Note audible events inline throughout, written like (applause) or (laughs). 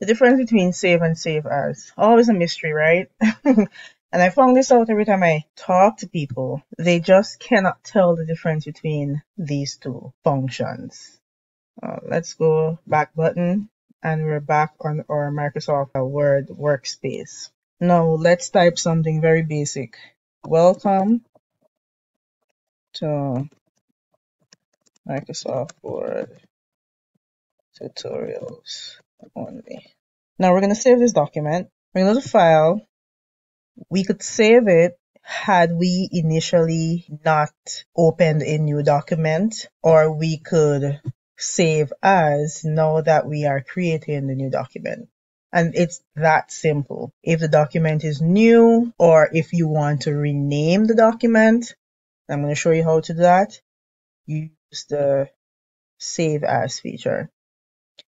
The difference between save and save as. Always a mystery, right? (laughs) and I found this out every time I talk to people. They just cannot tell the difference between these two functions. Uh, let's go back button and we're back on our Microsoft Word workspace. Now let's type something very basic. Welcome to Microsoft Word tutorials only. Now we're going to save this document. We're going to go to File. We could save it had we initially not opened a new document or we could save as now that we are creating the new document. And it's that simple. If the document is new or if you want to rename the document, I'm going to show you how to do that. Use the save as feature.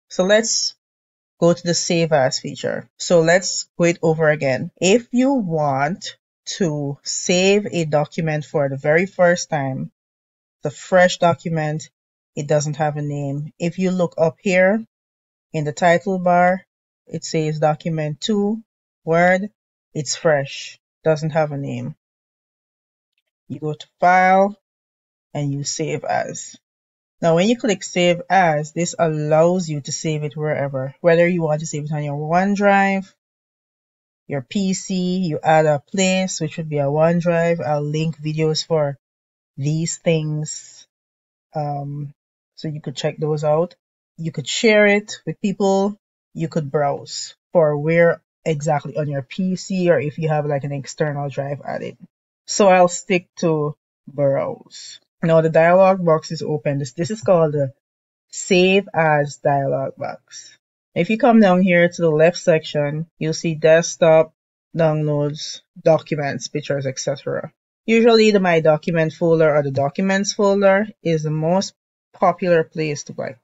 So let's go to the save as feature. So let's go it over again. If you want to save a document for the very first time, the fresh document, it doesn't have a name. If you look up here in the title bar, it says document 2, Word, it's fresh, doesn't have a name. You go to file and you save as. Now, when you click Save As, this allows you to save it wherever, whether you want to save it on your OneDrive, your PC, you add a place, which would be a OneDrive. I'll link videos for these things, um, so you could check those out. You could share it with people. You could browse for where exactly on your PC or if you have like an external drive added. So I'll stick to browse. Now the dialog box is open. This, this is called the Save As dialog box. If you come down here to the left section, you'll see desktop, downloads, documents, pictures, etc. Usually the My Document folder or the Documents folder is the most popular place to like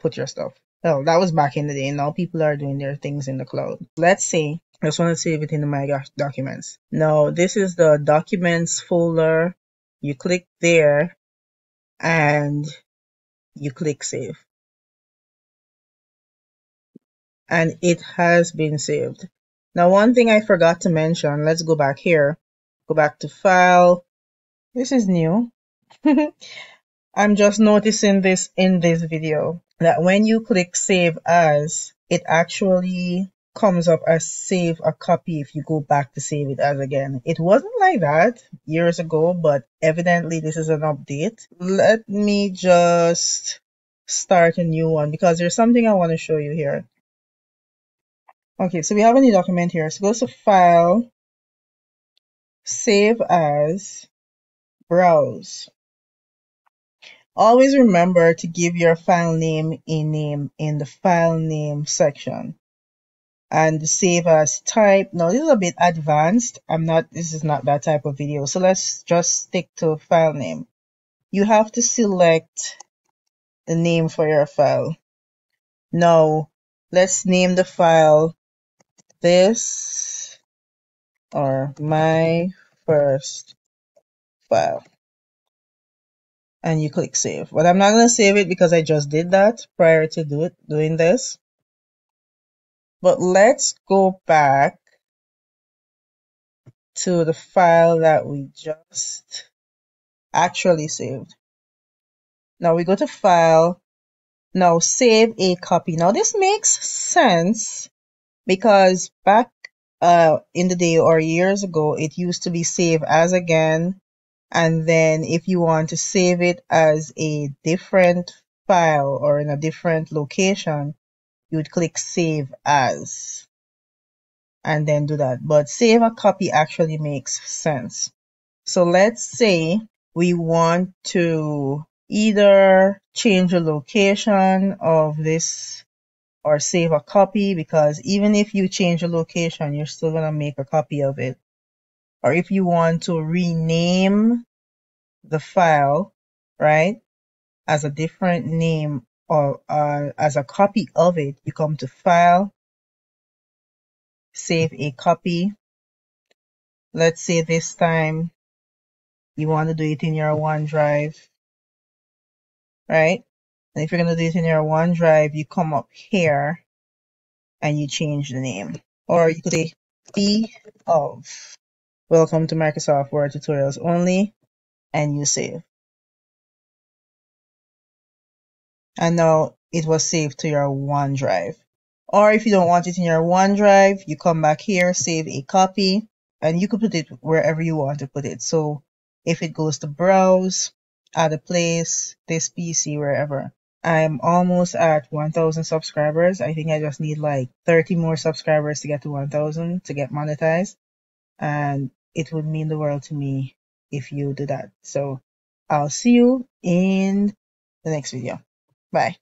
put your stuff. Well, that was back in the day. Now people are doing their things in the cloud. Let's say I just want to save it in the My Documents. Now this is the Documents folder you click there and you click save. And it has been saved. Now, one thing I forgot to mention, let's go back here. Go back to file. This is new. (laughs) I'm just noticing this in this video that when you click save as, it actually comes up as save a copy if you go back to save it as again. It wasn't like that years ago, but evidently this is an update. Let me just start a new one because there's something I want to show you here. Okay, so we have a new document here. So go to File, Save As, Browse. Always remember to give your file name a name in the file name section and save as type. Now this is a bit advanced. I'm not, this is not that type of video. So let's just stick to file name. You have to select the name for your file. Now let's name the file this or my first file and you click save. But I'm not going to save it because I just did that prior to do it, doing this. But let's go back to the file that we just actually saved. Now we go to file. Now save a copy. Now this makes sense because back uh, in the day or years ago, it used to be save as again. And then if you want to save it as a different file or in a different location, you would click save as and then do that. But save a copy actually makes sense. So let's say we want to either change the location of this or save a copy because even if you change the location, you're still going to make a copy of it. Or if you want to rename the file, right, as a different name or uh, as a copy of it, you come to File, Save a Copy. Let's say this time you want to do it in your OneDrive, right? And if you're going to do it in your OneDrive, you come up here and you change the name. Or you could say P of Welcome to Microsoft Word Tutorials Only and you save. And now it was saved to your OneDrive. Or if you don't want it in your OneDrive, you come back here, save a copy, and you can put it wherever you want to put it. So if it goes to browse, a place, this PC, wherever. I'm almost at 1000 subscribers. I think I just need like 30 more subscribers to get to 1000 to get monetized. And it would mean the world to me if you do that. So I'll see you in the next video. Bye.